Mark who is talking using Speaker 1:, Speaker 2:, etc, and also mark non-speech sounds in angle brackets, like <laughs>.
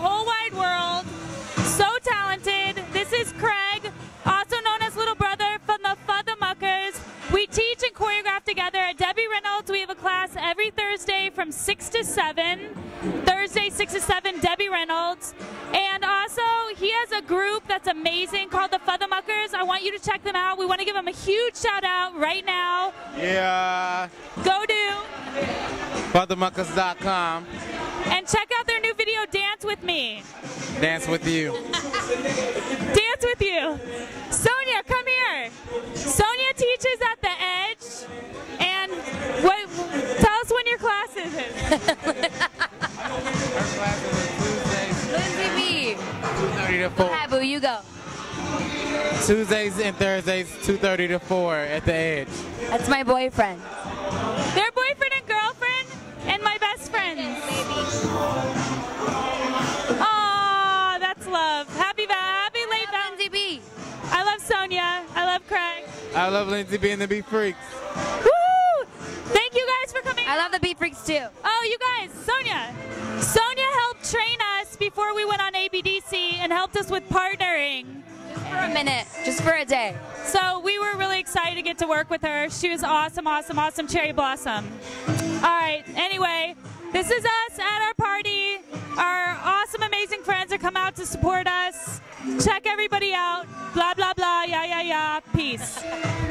Speaker 1: whole wide world. So talented. This is Craig, also known as Little Brother from the Fudda Muckers. We teach and choreograph together at Debbie Reynolds. We have a class every Thursday from 6 to 7. Thursday, 6 to 7, Debbie Reynolds. And also, he has a group that's amazing called the Fuddamuckers. I want you to check them out. We want to give them a huge shout out right now.
Speaker 2: Yeah.
Speaker 1: Go do.
Speaker 2: Fuddamuckers.com.
Speaker 1: And check out with Me.
Speaker 2: Dance with you. <laughs> Dance
Speaker 1: with you. Sonya, come here. Sonya teaches at the Edge. And what? Tell us when your class is.
Speaker 2: Lindsey
Speaker 3: B.
Speaker 2: 2.30 to 4. Hi,
Speaker 3: boo, you go.
Speaker 2: Tuesdays and Thursdays, 2.30 to 4 at the Edge.
Speaker 3: That's my boyfriend.
Speaker 1: Their love Craig.
Speaker 2: I love Lindsey being the Beat Freaks.
Speaker 1: Woo! Thank you guys for coming. I
Speaker 3: love the Beat Freaks too.
Speaker 1: Oh, you guys, Sonya. Sonya helped train us before we went on ABDC and helped us with partnering. Just
Speaker 3: for a minute, just for a day.
Speaker 1: So we were really excited to get to work with her. She was awesome, awesome, awesome cherry blossom. All right, anyway, this is us at our party. Our awesome, amazing friends are come out to support us. Check everybody out. Blah, blah, blah, yeah, yeah, yeah. Peace.